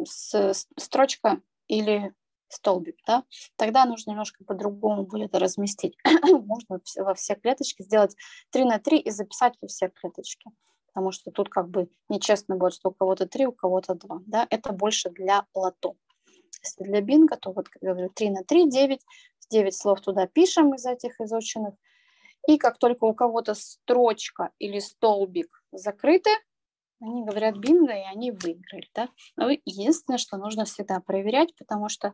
с, строчка или столбик, да, тогда нужно немножко по-другому будет разместить. Можно во все клеточки сделать 3 на 3 и записать во все клеточки, потому что тут как бы нечестно будет, что у кого-то 3, у кого-то 2, да, это больше для лото. Если для бинго, то вот, как я говорю, 3 на 3, 9, 9 слов туда пишем из этих изученных, и как только у кого-то строчка или столбик закрыты, они говорят бинго, и они выиграли, да. Но единственное, что нужно всегда проверять, потому что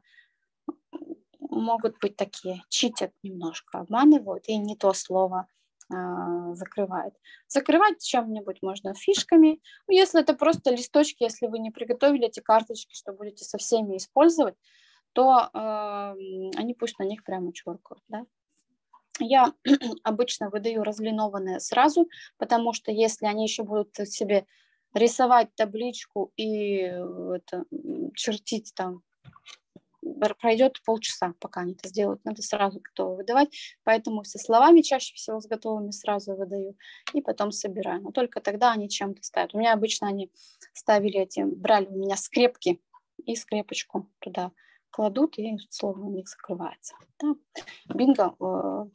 могут быть такие, читят немножко, обманывают и не то слово а, закрывают. Закрывать чем-нибудь можно фишками. Ну, если это просто листочки, если вы не приготовили эти карточки, что будете со всеми использовать, то э, они пусть на них прямо черкают, да. Я обычно выдаю разлинованные сразу, потому что если они еще будут себе рисовать табличку и это, чертить там пройдет полчаса, пока они это сделают. Надо сразу готово выдавать. Поэтому со словами чаще всего с готовыми сразу выдаю. И потом собираю. Но только тогда они чем-то ставят. У меня обычно они ставили эти, брали у меня скрепки и скрепочку туда кладут, и слово у них закрывается. Да. Бинго э,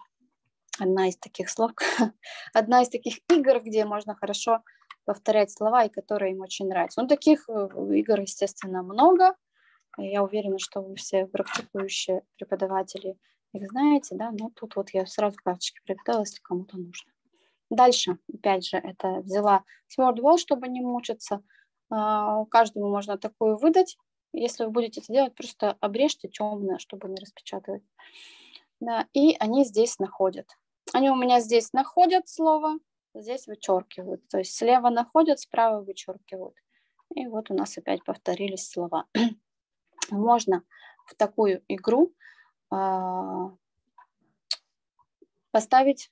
одна из таких слов, одна из таких игр, где можно хорошо повторять слова, и которые им очень нравятся. Ну, таких э, игр, естественно, много. Я уверена, что вы все практикующие преподаватели их знаете, да, но тут вот я сразу карточки приготовила, если кому-то нужно. Дальше, опять же, это взяла Sword Wall, чтобы не мучиться. А, каждому можно такую выдать. Если вы будете это делать, просто обрежьте темное, чтобы не распечатывать. Да, и они здесь находят. Они у меня здесь находят слово, здесь вычеркивают. То есть слева находят, справа вычеркивают. И вот у нас опять повторились слова. Можно в такую игру э, поставить,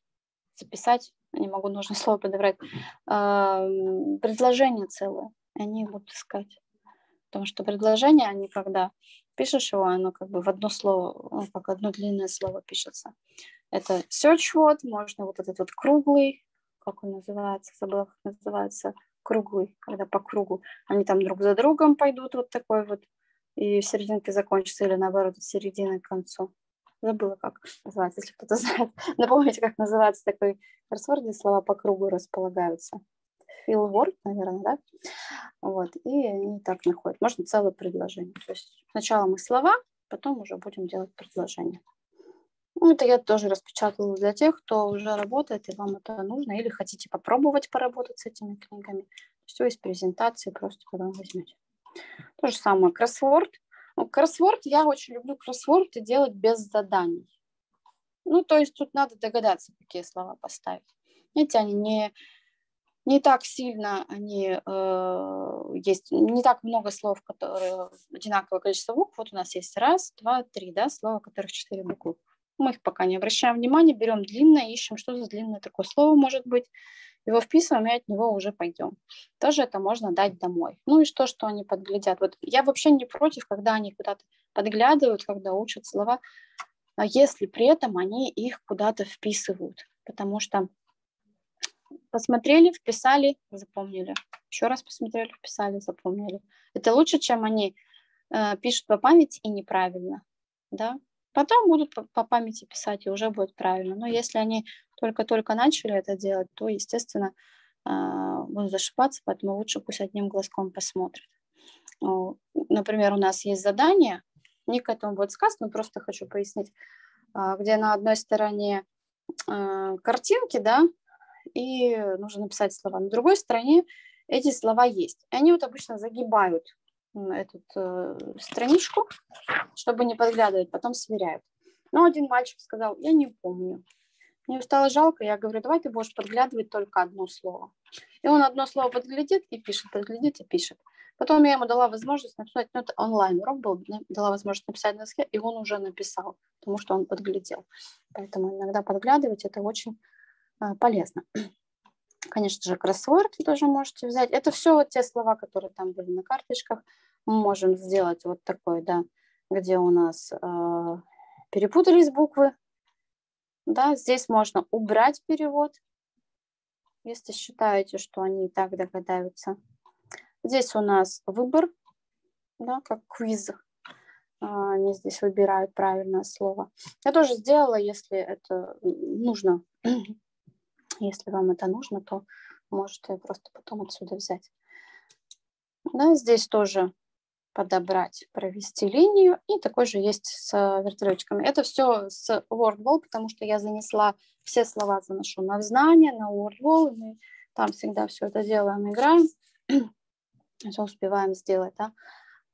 записать не могу нужное слово подобрать, предложение целое, они будут искать. Потому что предложение, они когда пишешь его, оно как бы в одно слово, ну, как одно длинное слово пишется. Это search word, можно вот этот вот круглый, как он называется, забыла, как называется, круглый, когда по кругу. Они там друг за другом пойдут вот такой вот, и в серединке закончится, или наоборот, от середины к концу. Забыла, как называется, если кто-то знает. Напомните, как называется такой кроссворд, где слова по кругу располагаются. Fill word, наверное, да? Вот, и они так находят. Можно целое предложение. То есть сначала мы слова, потом уже будем делать предложение. Ну, это я тоже распечатала для тех, кто уже работает, и вам это нужно, или хотите попробовать поработать с этими книгами. Все из презентации, просто потом возьмете. То же самое, кроссворд. Ну, кроссворд, я очень люблю кроссворд и делать без заданий. Ну, то есть тут надо догадаться, какие слова поставить. Видите, они не, не так сильно, они э, есть, не так много слов, которые одинаковое количество букв. Вот у нас есть раз, два, три, да, слова, которых четыре буквы. Мы их пока не обращаем внимания, берем длинное, ищем, что за длинное такое слово может быть, его вписываем и от него уже пойдем. Тоже это можно дать домой. Ну и что, что они подглядят. Вот я вообще не против, когда они куда-то подглядывают, когда учат слова, а если при этом они их куда-то вписывают. Потому что посмотрели, вписали, запомнили. Еще раз посмотрели, вписали, запомнили. Это лучше, чем они э, пишут по памяти и неправильно. Да? Потом будут по, по памяти писать, и уже будет правильно. Но если они только-только начали это делать, то, естественно, а, будут зашибаться, поэтому лучше пусть одним глазком посмотрят. Например, у нас есть задание, не к этому будет сказано, просто хочу пояснить, а, где на одной стороне а, картинки, да, и нужно написать слова. На другой стороне эти слова есть. И они вот обычно загибают эту э, страничку, чтобы не подглядывать, потом сверяют. Но один мальчик сказал, я не помню. Мне стало жалко, я говорю, давай ты будешь подглядывать только одно слово. И он одно слово подглядит и пишет, подглядит и пишет. Потом я ему дала возможность написать, ну это онлайн урок был, дала возможность написать на доске, и он уже написал, потому что он подглядел. Поэтому иногда подглядывать это очень полезно. Конечно же, кроссворд тоже можете взять. Это все вот те слова, которые там были на карточках. Мы можем сделать вот такой, да, где у нас э, перепутались буквы. Да, здесь можно убрать перевод, если считаете, что они и так догадаются. Здесь у нас выбор, да, как квиз. А, они здесь выбирают правильное слово. Я тоже сделала, если это нужно если вам это нужно, то можете просто потом отсюда взять. Да, здесь тоже подобрать, провести линию. И такой же есть с вертолетчиками. Это все с WordWall, потому что я занесла все слова, заношу на знание, на WordWall. Мы там всегда все это делаем, играем. Все успеваем сделать, да.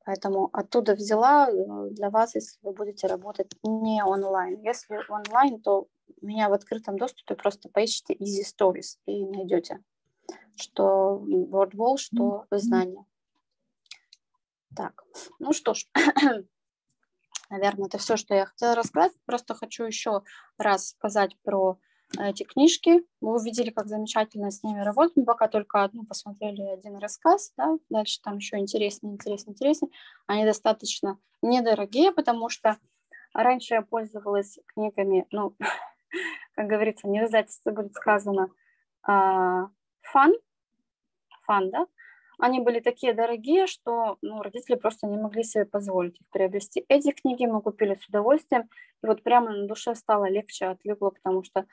Поэтому оттуда взяла э, для вас, если вы будете работать не онлайн. Если онлайн, то меня в открытом доступе просто поищите Easy Stories и найдете, что WordWall, что знания. Так, ну что ж, наверное, это все, что я хотела рассказать. Просто хочу еще раз сказать про эти книжки. Вы увидели, как замечательно с ними работать. Мы пока только одну посмотрели, один рассказ, да, дальше там еще интереснее, интереснее, интереснее. Они достаточно недорогие, потому что раньше я пользовалась книгами, ну, как говорится, не в издательстве будет сказано, а, фан, фан, да, они были такие дорогие, что ну, родители просто не могли себе позволить их приобрести. Эти книги мы купили с удовольствием, и вот прямо на душе стало легче, отлегло, потому что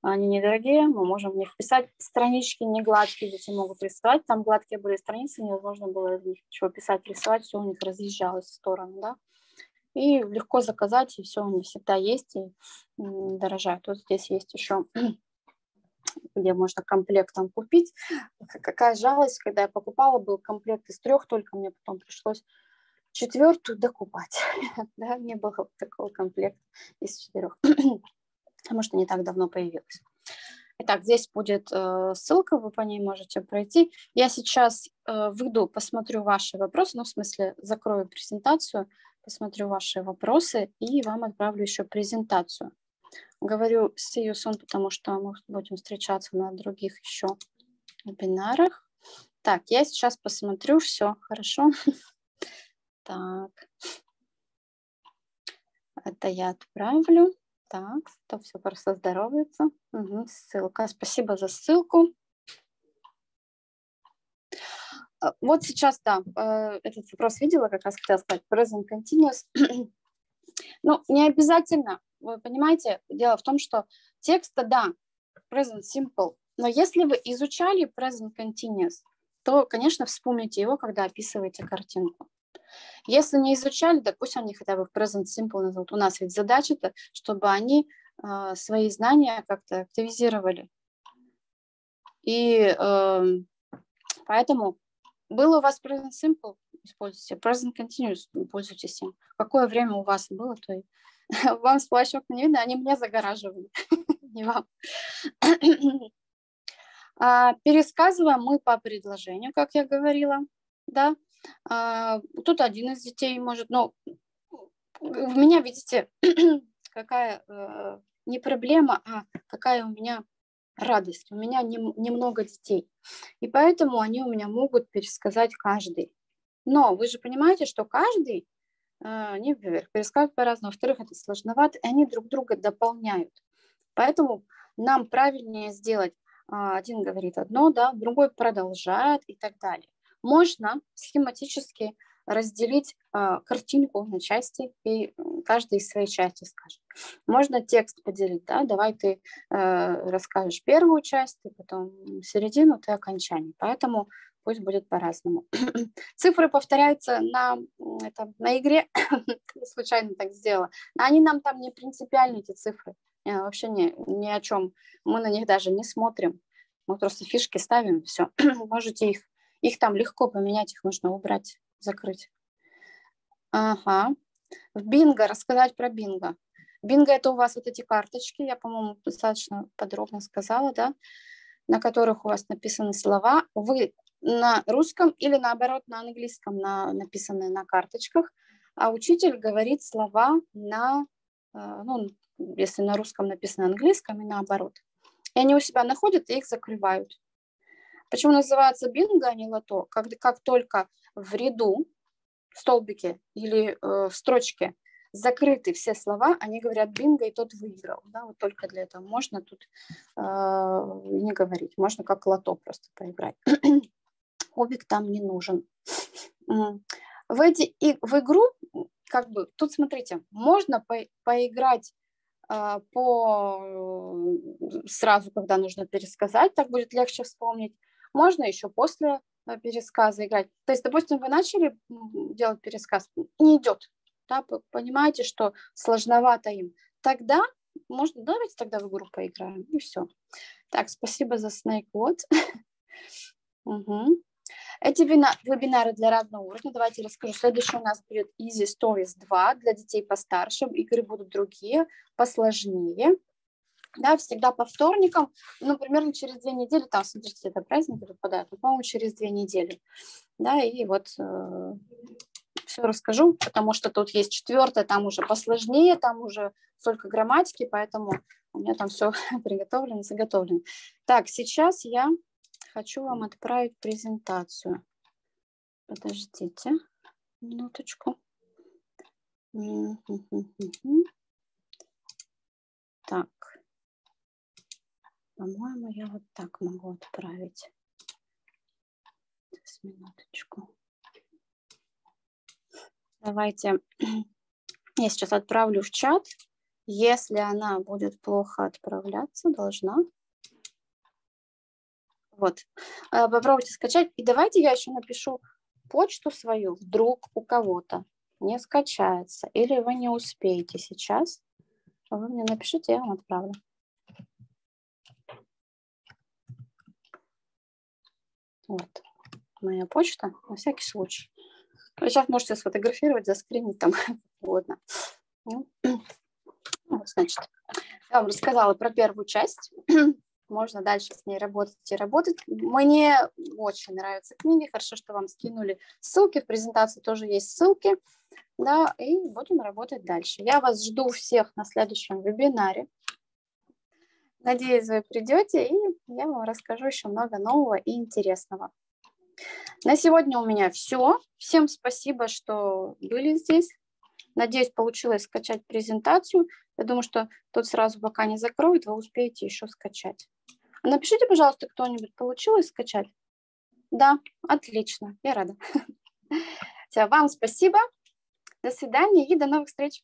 они недорогие, мы можем в них писать. Странички не гладкие, дети могут рисовать. Там гладкие были страницы, невозможно было в них ничего писать, рисовать, все у них разъезжалось в сторону, да и легко заказать, и все, они всегда есть и дорожают. Вот здесь есть еще где можно комплектом купить. Какая жалость, когда я покупала, был комплект из трех, только мне потом пришлось четвертую докупать. да, не было такого комплекта из четырех, потому что не так давно появилась. Итак, здесь будет э, ссылка, вы по ней можете пройти. Я сейчас э, выйду, посмотрю ваши вопросы, ну, в смысле, закрою презентацию, посмотрю ваши вопросы и вам отправлю еще презентацию. говорю you soon, потому что мы будем встречаться на других еще вебинарах. Так, я сейчас посмотрю все, хорошо? Так, это я отправлю. Так, то все просто здоровается. Угу, ссылка. Спасибо за ссылку. А, вот сейчас, да, э, этот вопрос видела, как раз хотела сказать, present continuous. ну, не обязательно, вы понимаете, дело в том, что текста, да, present simple, но если вы изучали present continuous, то, конечно, вспомните его, когда описываете картинку. Если не изучали, да пусть они хотя бы в present simple назовут. У нас ведь задача-то, чтобы они э, свои знания как-то активизировали. И э, поэтому было у вас present simple, используйте. Present continuous, пользуйтесь им. Какое время у вас было, то и вам сплошь не видно, они меня загораживали, не вам. А, пересказываем мы по предложению, как я говорила, да. А, тут один из детей может, но у меня, видите, какая э, не проблема, а какая у меня радость. У меня немного детей, и поэтому они у меня могут пересказать каждый. Но вы же понимаете, что каждый э, не пересказывает по-разному. Во-вторых, это сложновато, и они друг друга дополняют. Поэтому нам правильнее сделать а, один говорит одно, да, другой продолжает и так далее. Можно схематически разделить э, картинку на части, и каждый из своей части скажет. Можно текст поделить, да, давай ты э, расскажешь первую часть, и потом середину, ты окончание. Поэтому пусть будет по-разному. Цифры повторяются на, это, на игре, случайно так сделала. Они нам там не принципиальны, эти цифры. Э, вообще ни, ни о чем. Мы на них даже не смотрим. Мы просто фишки ставим, все. Можете их, их там легко поменять, их нужно убрать, закрыть. Ага. В бинго, рассказать про бинго. Бинго это у вас вот эти карточки, я, по-моему, достаточно подробно сказала, да, на которых у вас написаны слова. Вы на русском или наоборот на английском на, написанные на карточках, а учитель говорит слова на, э, ну, если на русском написано на английском, и наоборот. И они у себя находят и их закрывают. Почему называется бинго, а не лото? Как, как только в ряду, в столбике или э, в строчке закрыты все слова, они говорят бинго, и тот выиграл. Да? Вот только для этого можно тут э, не говорить. Можно как лото просто поиграть. Обик там не нужен. В, эти, и, в игру, как бы, тут смотрите, можно по, поиграть а, по сразу, когда нужно пересказать, так будет легче вспомнить. Можно еще после э, пересказа играть. То есть, допустим, вы начали делать пересказ, не идет, да, понимаете, что сложновато им. Тогда можно, давайте тогда в игру поиграем, и все. Так, спасибо за Snake угу. Эти вебинары для разного уровня. Давайте расскажу. Следующий у нас будет Easy Stories 2 для детей постарше. Игры будут другие, посложнее. Да, всегда по вторникам, ну, примерно через две недели, там, смотрите, это праздники выпадают, ну, по-моему, через две недели. Да, и вот э, все расскажу, потому что тут есть четвертое, там уже посложнее, там уже столько грамматики, поэтому у меня там все приготовлено, заготовлено. Так, сейчас я хочу вам отправить презентацию. Подождите минуточку. Так. По-моему, я вот так могу отправить. Сейчас, минуточку. Давайте я сейчас отправлю в чат. Если она будет плохо отправляться, должна вот. Э, попробуйте скачать. И давайте я еще напишу почту свою. Вдруг у кого-то не скачается. Или вы не успеете сейчас. Вы мне напишите, я вам отправлю. Вот. Моя почта, на всякий случай. Сейчас можете сфотографировать, заскринить там угодно. Ну, значит, я вам рассказала про первую часть можно дальше с ней работать и работать. Мне очень нравятся книги, хорошо, что вам скинули ссылки, в презентации тоже есть ссылки, да, и будем работать дальше. Я вас жду всех на следующем вебинаре. Надеюсь, вы придете, и я вам расскажу еще много нового и интересного. На сегодня у меня все. Всем спасибо, что были здесь. Надеюсь, получилось скачать презентацию. Я думаю, что тут сразу пока не закроют, вы успеете еще скачать. Напишите, пожалуйста, кто-нибудь получилось скачать? Да, отлично, я рада. Все, вам спасибо. До свидания и до новых встреч.